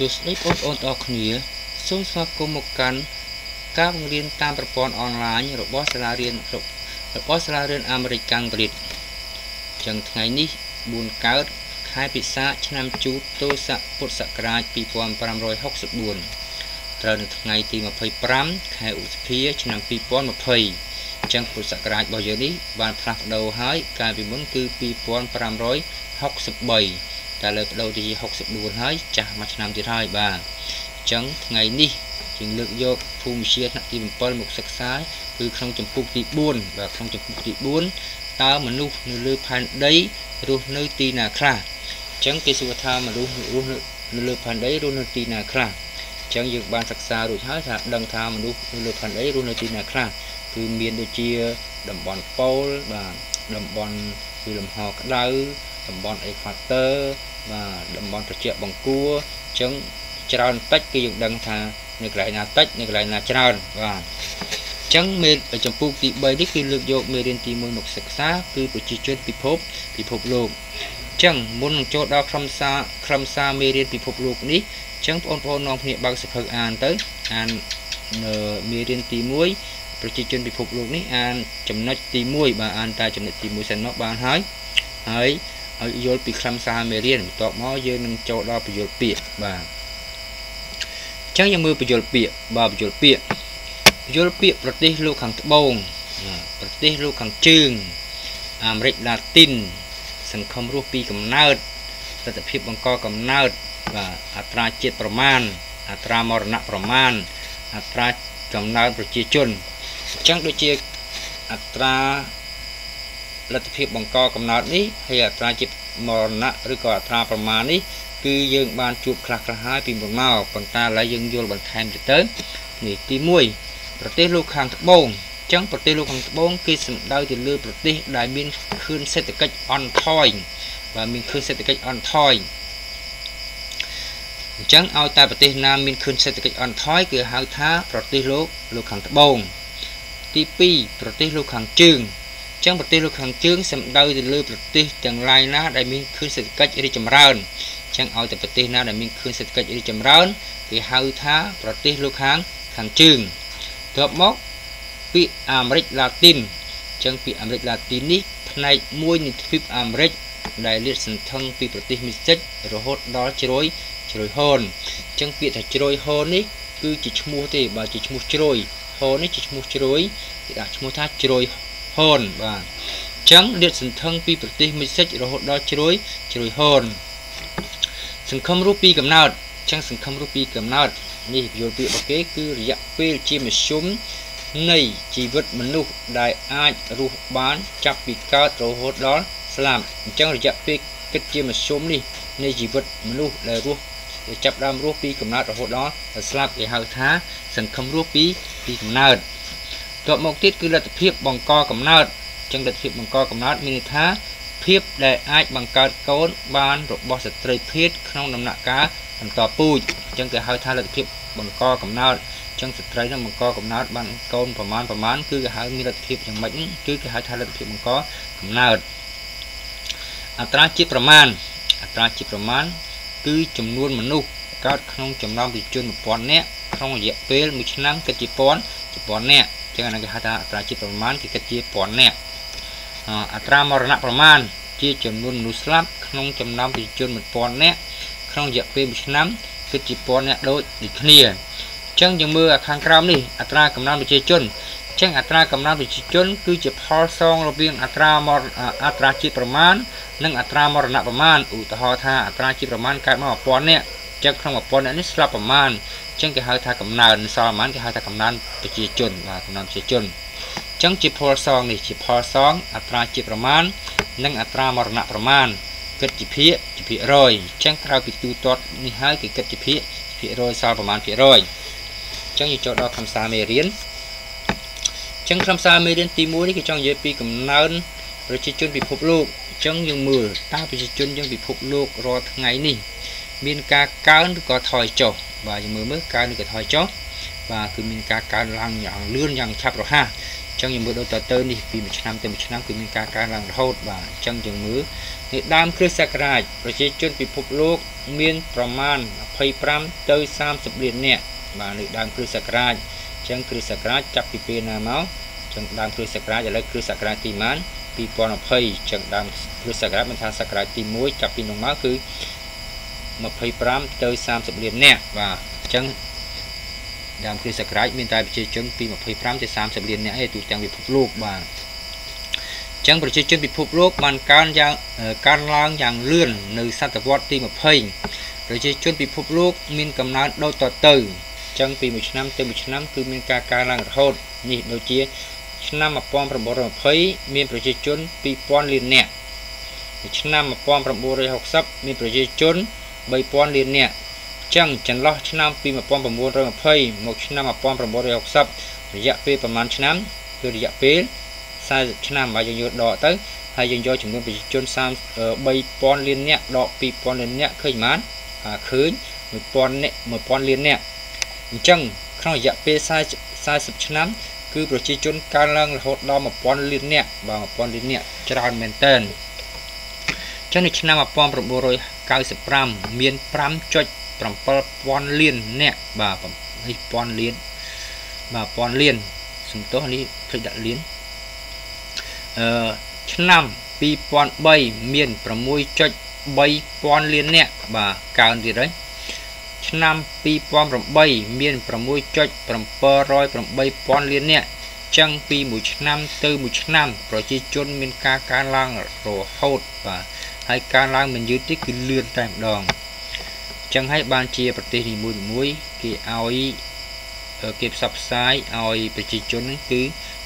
សួស្តីបងប្អូនទាំងអស់គ្នាសូមស្វាគមន៍មកកាន់ការបង្រៀនតាមប្រព័ន្ធអនឡាញរបស់សាលារៀនរបស់សាលារៀនអាមេរិកកាំងប្រិតចឹងថ្ងៃនេះ4កើតខែពិសាឆ្នាំជូតទស័កពុទ្ធសករាជ2564ត្រូវនៅថ្ងៃទី25ខែឧសភាឆ្នាំ2020ចឹងពុទ្ធសករាជរបស់យើងនេះបានផ្លាស់ប្ដូរហើយកាលពីមុនគឺ2563 តែលើបដូរទៅជា64ហើយចាស់មួយឆ្នាំទៀតហើយបាទអញ្ចឹងថ្ងៃនេះជាងលើកយកភូមិវិទ្យាថ្នាក់ទី7មកសិក្សាគឺក្នុងចម្ពោះទី4បាទក្នុងចម្ពោះទី4តើមនុស្សនៅលើផែនដីរស់នៅទីណាខ្លះអញ្ចឹងគេសួរថាមនុស្សរស់នៅលើផែនដីរស់នៅទីណាខ្លះអញ្ចឹងយើងបានសិក្សារួចហើយថាដឹងថាមនុស្សនៅលើផែនដីរស់នៅទីណាខ្លះគឺមានដូចជាតំបន់ប៉ូលបាទតំបន់គឺលំហក្តៅ តំបន់អេខ្វាទ័របាទតំបន់ត្រជាក់បង្គួរអញ្ចឹងច្រើនតិចគឺយើងដឹងថានៅកន្លែងណាតិចនៅកន្លែងណាច្រើនបាទអញ្ចឹងមេចំពោះទី3នេះគឺលើកយកមេរៀនទី1មកសិក្សាគឺប្រជាជនពិភពពិភពលោកអញ្ចឹងមុននឹងចូលដល់ខ្លឹមសារខ្លឹមសារមេរៀនពិភពលោកនេះអញ្ចឹងបងប្អូននាំគ្នាបើកសៀវភៅអានទៅអានមេរៀនទី1ប្រជាជនពិភពលោកនេះអានចំណុចទី1បាទអានតែចំណុចទី1សិនមកបានហើយហើយ ឲ្យយល់ពីខ្លឹមសារមេរៀនបន្ទាប់មកយើងនឹងចូលដល់បញ្យលពាក្យបាទអញ្ចឹងយើងមើលបញ្យលពាក្យបាទបញ្យលពាក្យបញ្យលពាក្យប្រទេសលោកខាងត្បូងប្រទេសលោកខាងជើងអាមេរិកឡាទីន សង្ឃឹមរស់ពីកំណើតទស្សនភាពបង្កកំណើតបាទអត្រាជាតិប្រមាណអត្រាមរណៈប្រមាណអត្រាកំណើតប្រជាជនអញ្ចឹងដូចជាអត្រា លទ្ធភាពបង្កកំណើតនេះហើយអត្រាជាមរណៈឬក៏អត្រាប្រមាណនេះគឺយើងបានជួបខ្លះខ្លះហើយពីមុនមកប៉ុន្តែឥឡូវយើងយល់បន្ថែមទៅទៅនេះទី1ប្រទេសលោកខាងត្បូងអញ្ចឹងប្រទេសលោកខាងត្បូងគេសំដៅទៅលើប្រទេសដែលមានខឿនសេដ្ឋកិច្ចអន់ថយបាទមានខឿនសេដ្ឋកិច្ចអន់ថយអញ្ចឹងឲ្យតែប្រទេសណាមានខឿនសេដ្ឋកិច្ចអន់ថយគឺហៅថាប្រទេសលោកលោកខាងត្បូងទី2ប្រទេសលោកខាងជើង ចឹងប្រទេសលោកខាងជើងសំដៅទៅលើប្រទេសទាំងឡាយណាដែលមានខឿនសេដ្ឋកិច្ចរីកចម្រើនចឹងឲ្យតែប្រទេសណាដែលមានខឿនសេដ្ឋកិច្ចរីកចម្រើនគេហៅថាប្រទេសលោកខាងខាងជើងបន្ទាប់មកពាក្យអាមេរិកឡាទីនចឹងពាក្យអាមេរិកឡាទីននេះផ្នែកមួយនៃទ្វីបអាមេរិកដែលលាតសន្ធឹងពីប្រទេសមីសិចរហូតដល់ជ្រោយជ្រោយហូនចឹងពាក្យថាជ្រោយហូននេះគឺជាឈ្មោះទេបើជាឈ្មោះជ្រោយហូននេះជាឈ្មោះជ្រោយគេដាក់ឈ្មោះថាជ្រោយ ហូនបាទអញ្ចឹងលាតសន្ធឹងពីប្រទេសមិសិចរហូតដល់ជ្រួយជ្រួយហូនសង្ឃឹមរស់ពីកំណើតអញ្ចឹងសង្ឃឹមរស់ពីកំណើតនេះយល់ពាក្យរបស់គេគឺរយៈពេលជាមធ្យមនៃជីវិតមនុស្សដែលអាចរស់បានចាប់ពីកើតរហូតដល់ស្លាប់អញ្ចឹងរយៈពេលគិតជាមធ្យមនេះនៃជីវិតមនុស្សដែលរស់ចាប់ដើមរស់ពីកំណើតរហូតដល់ស្លាប់គេហៅថា សង្ឃឹមរស់ពីពីកំណើត តបមកទៀតគឺលទ្ធភាពបង្កកំណើតចឹងលទ្ធភាពបង្កកំណើតមានន័យថាភាពដែលអាចបង្កើតកូនបានរបស់ស្ត្រីភេទក្នុងដំណាក់កាលបន្តពូជចឹងគេហៅថាលទ្ធភាពបង្កកំណើតចឹងស្ត្រីនឹងបង្កកំណើតបានកូនប្រមាណប្រមាណគឺគេហៅមានលទ្ធភាពយ៉ាងម៉េចគឺគេហៅថាលទ្ធភាពបង្កកំណើតអត្រាជាប្រមាណអត្រាជាប្រមាណគឺចំនួនមនុស្សកើតក្នុងចំណោមប្រជាជន1000នាក់ក្នុងរយៈពេល1ឆ្នាំគិតជា1000 1000នាក់ ចឹងអានេះគេហៅថាអត្រាជាតិប្រមាណគេគិតជា1000នាក់អត្រាមរណៈប្រមាណជាចំនួនមនុស្សស្លាប់ក្នុងចំណោមប្រជាជន1000នាក់ក្នុងរយៈពេល1ឆ្នាំគិតជា1000នាក់ដូចដូចគ្នាអញ្ចឹងយើងមើលខាងក្រោមនេះអត្រាកំណើនប្រជាជនអញ្ចឹងអត្រាកំណើនប្រជាជន គឺជាផលសងរវាងអត្រាមរអត្រាជាតិប្រមាណនិងអត្រាមរណៈប្រមាណឧទាហរណ៍ថាអត្រាជាតិប្រមាណកើតមក1000នាក់អញ្ចឹងក្នុង1000នាក់នេះស្លាប់ប្រមាណ ចឹងគេហៅថាកំណើនសល់ប្រមាណគេហៅថាកំណើនប្រជាជនបាទកំណើនប្រជាជនចឹងជាផលសងនេះជាផលសងអត្រាជាប្រមាណនិងអត្រាមរណៈប្រមាណគិតជាភាគជាភាគរយចឹងក្រៅពីទូទាត់នេះហើយគេគិតជាភាគភាគរយសល់ប្រមាណភាគរយចឹងយើងចូលដល់ខ្លឹមសារមេរៀនចឹងខ្លឹមសារមេរៀនទី1នេះគេចង់និយាយពីកំណើនប្រជាជនពិភពលោកចឹងយើងមើលតើប្រជាជនយើងពិភពលោករាល់ថ្ងៃនេះ មានការកើនឬក៏ថយចុះ បាទយើងមើលមើលកើនឬក៏ថយចុះបាទគឺមានការកើនឡើងយ៉ាងលឿនយ៉ាងឆាប់រហ័សអញ្ចឹងយើងមើលដូចតទៅនេះពីមួយឆ្នាំទៅមួយឆ្នាំគឺមានការកើនឡើងរហូតបាទអញ្ចឹងយើងមើលនេះដើមគ្រិស្តសករាជប្រជាជនពិភពលោកមានប្រមាណ25ទៅ30លាននាក់បាទនៅដើមគ្រិស្តសករាជអញ្ចឹងគ្រិស្តសករាជចាប់ពីពេលណាមកអញ្ចឹងដើមគ្រិស្តសករាជឥឡូវគ្រិស្តសករាជទីម៉ាន2020អញ្ចឹងដើមគ្រិស្តសករាជមិនថាសករាជទី1ចាប់ពីនោះមកគឺ 25ទៅ30លាននាក់បាទអញ្ចឹងដើមគ្រិស្តសករាជមានតែប្រជាជនពី25ទៅ30លាននាក់ឯទូទាំងពិភពលោកបាទចឹងប្រជាជនពិភពលោកបានកើនយ៉ាងកើនឡើងយ៉ាងលឿននៅសតវត្សទី20ប្រជាជនពិភពលោកមានកំណើនដូចតទៅចឹងពីមួយឆ្នាំទៅមួយឆ្នាំគឺមានការកើនឡើងរហូតនេះដូចជា ឆ្នាំ1920មានប្រជាជន2000លាននាក់ឆ្នាំ1960មានប្រជាជន 3000លាននាក់ចឹងចន្លោះឆ្នាំពី1920មកឆ្នាំ1960រយៈពេលប្រហែលឆ្នាំគឺរយៈពេល40ឆ្នាំហើយយើងយកដកទៅហើយយើងយកចំនួនប្រជាជន3000លាននាក់ដក2000លាននាក់ឃើញប៉ុន្មានឃើញ1000នាក់1000លាននាក់អញ្ចឹងក្នុងរយៈពេល40ឆ្នាំគឺប្រជាជនកើនឡើងរហូតដល់1000លាននាក់បាទ1000លាននាក់ច្រើនមែនតើចឹងនៅឆ្នាំ 1995មាន5.7000លាននាក់បាទនេះ1000លានបាទ1000លានសំទោសនេះភ្លេចដាក់លានអឺឆ្នាំ2003មាន6.3000លាននាក់បាទកើនទៀតហើយឆ្នាំ2008មាន6.708លាននាក់ចឹងពីមួយឆ្នាំទៅមួយឆ្នាំ ប្រជាជនមានការកើនឡើងរហូតបាទ ហើយកើនឡើងមិនយឺតទេគឺលឿនតែម្ដងចឹងហើយបានជាប្រទេសនីមួយៗគេឲ្យគេផ្សព្វផ្សាយឲ្យប្រជាជនហ្នឹងគឺ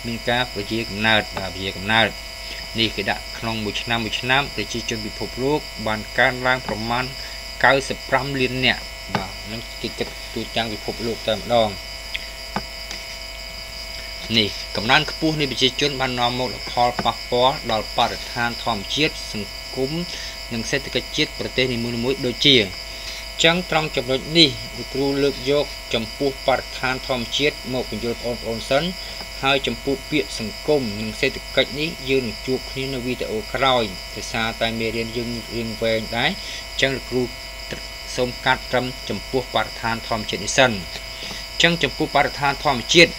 មានការប្រជាកំណើតបាទប្រជាកំណើតនេះគេដាក់ក្នុងមួយឆ្នាំមួយឆ្នាំប្រជាជនពិភពលោកបានកើនឡើងប្រមាណ95លាននាក់បាទនឹងគេគិតទូទាំងពិភពលោកតែម្ដងនេះកំណើនខ្ពស់នៃប្រជាជនបាននាំមកផលប៉ះពាល់ដល់បរិស្ថានធម្មជាតិសង្គម និងសេដ្ឋកិច្ចជាតិប្រទេសនីមួយៗដូចជាចឹងត្រង់ចំណុចនេះលោកគ្រូលើកយកចំពោះបរិស្ថានធម្មជាតិមកបញ្យល់បងប្អូនសិនហើយចំពោះពាក្យសង្គមនិងសេដ្ឋកិច្ចនេះយើងនឹងជួបគ្នានៅវីដេអូក្រោយភាសាតែមេរៀនយើងរៀងវែងដែរចឹងលោកគ្រូសូមកាត់ត្រឹមចំពោះបរិស្ថានធម្មជាតិនេះសិនចឹងចំពោះបរិស្ថានធម្មជាតិ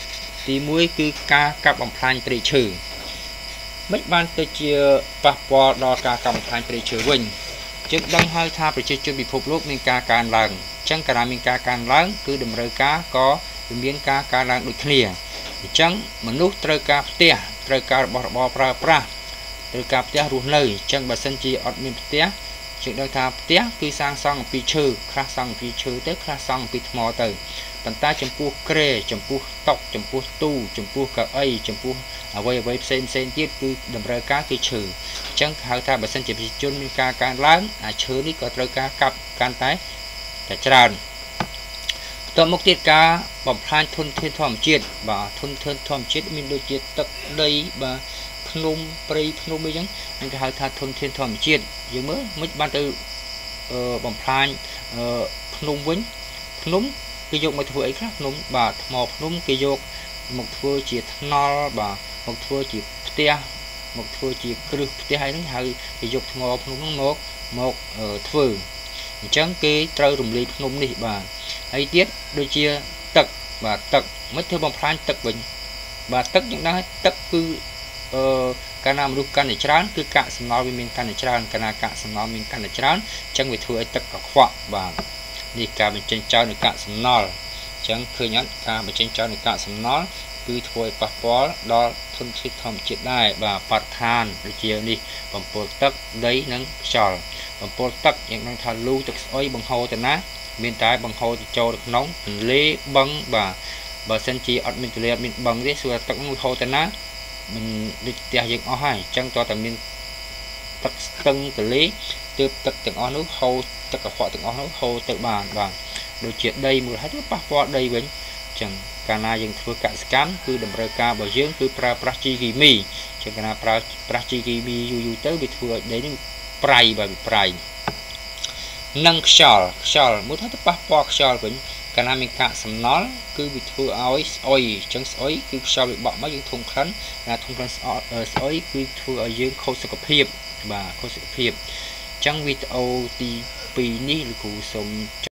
ទី1គឺការកាប់បំផ្លាញព្រៃឈើ មិនបានទៅជាប៉ះពាល់ដល់ការកាប់បំផ្លាញព្រៃឈើវិញយើងដឹងហើយថាប្រជាជនពិភពលោកមានការកើនឡើងអញ្ចឹងកាលណាមានការកើនឡើង គឺតម្រូវការក៏មានការកើនឡើងដូចគ្នាអញ្ចឹងមនុស្សត្រូវការផ្ទះត្រូវការរបស់របរប្រើប្រាស់ត្រូវការផ្ទះរស់នៅអញ្ចឹងបើសិនជាអត់មានផ្ទះយើងដឹងថាផ្ទះគឺសាងសង់អំពីឈើខ្លះសង់អំពីឈើទៅខ្លះសង់អំពីថ្មទៅប៉ុន្តែចំពោះក្រែចំពោះតុចំពោះទូចំពោះកៅអីចំពោះ អ្វីអ្វីផ្សេងផ្សេងទៀតគឺតម្រូវការគឺឈើអញ្ចឹងហៅថាបើសិនជាប្រជាជនមានការកើនឡើងអាឈើនេះក៏ត្រូវការកាប់កាន់តែតែច្រើនតទៅមុខទៀតការបំផ្លាញធនធានធម្មជាតិបាទធនធានធម្មជាតិមានដូចជាទឹកដីបាទភ្នំព្រៃភ្នំអីចឹងនឹងគេហៅថាធនធានធម្មជាតិយើងមើលមិនបានទៅបំផ្លាញភ្នំវិញភ្នំគេយកមកធ្វើអីខ្លះភ្នំបាទថ្មភ្នំគេយកមកធ្វើជាថ្នល់បាទ មកធ្វើជាផ្ទះមកធ្វើជាគ្រឹះផ្ទះអីហ្នឹងហើយគេយកថ្មភ្នំហ្នឹងមកមកធ្វើអញ្ចឹងគេត្រូវរំលាយភ្នំនេះបាទហើយទៀតដូចជាទឹកបាទទឹកមិនធ្វើបំផ្លាញទឹកវិញបាទទឹកយ៉ាងដែរទឹកគឺអឺកាលណាមនុស្សកាន់តែច្រើនគឺកាកសំណល់វាមានកាន់តែច្រើនកាលណាកាកសំណល់មានកាន់តែច្រើនអញ្ចឹងវាធ្វើឲ្យទឹកកខ្វក់បាទនេះការបញ្ចេញចោលនៃកាកសំណល់អញ្ចឹងឃើញអត់ការបញ្ចេញចោលនៃកាកសំណល់ គឺធ្វើឲ្យប៉ះពាល់ដល់ធនធានធម្មជាតិដែរបាទបរិស្ថានដូចជានេះបំពុលទឹកដីនិងខ្យល់បំពុលទឹកយើងដឹងថាលូទឹកស្អុយបង្ហូរទៅណាមានតែបង្ហូរទៅចូលទៅក្នុងទន្លេបឹងបាទបើសិនជាអត់មានទន្លេអត់មានបឹងទេសួរទឹកនោះហូរទៅណាមិនដូចផ្ទះយើងអស់ហើយអញ្ចឹងតើតែមានទឹកស្ទឹងទន្លេទើបទឹកទាំងអស់នោះហូរទឹកកខ្វក់ទាំងអស់នោះហូរទៅបានបាទដូចជាដីមួយហើយទៅប៉ះពាល់ដីវិញអញ្ចឹងកាលណាយើងធ្វើកសិកម្មគឺតម្រូវការរបស់យើងគឺប្រើប្រាស់ជីគីមីអញ្ចឹងកាលណាប្រើប្រាស់ជីគីមីយូរយូរទៅវាធ្វើឲ្យដីនេះប្រៃបាទវាប្រៃនិងខ្យល់ខ្យល់មួយថាទៅប៉ះពាល់ខ្យល់វិញកាលណាមានកាកសំណល់គឺវាធ្វើឲ្យស្អុយអញ្ចឹងស្អុយគឺខ្យល់វាបក់មកយើងធំក្លិនណាធំក្លិនស្អុយស្អុយគឺធ្វើឲ្យយើងខូចសុខភាពបាទខូចសុខភាពអញ្ចឹងវីដេអូទី2នេះលោកគ្រូសូម